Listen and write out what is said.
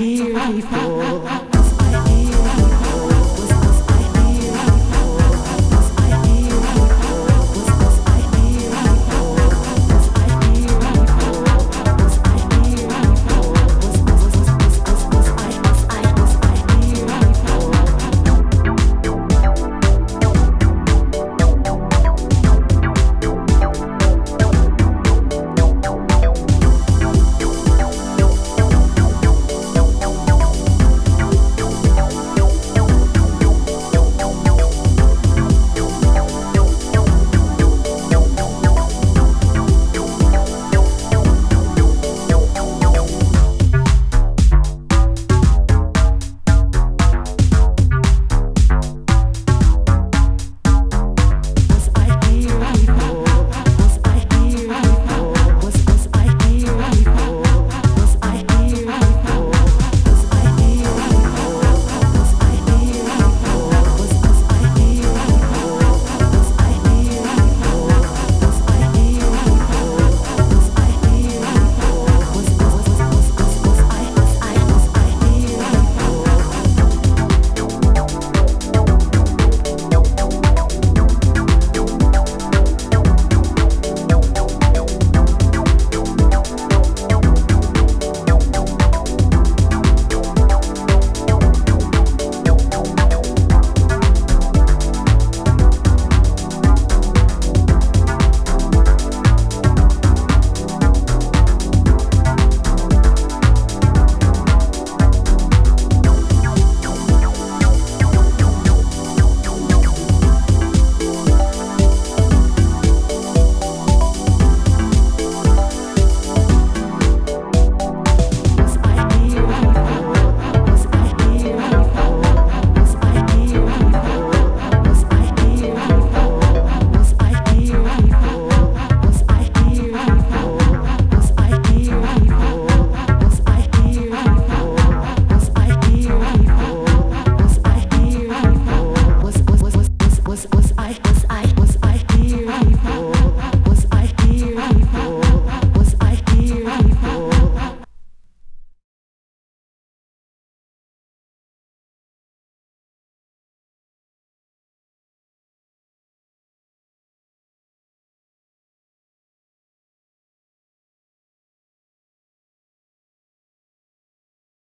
dear people.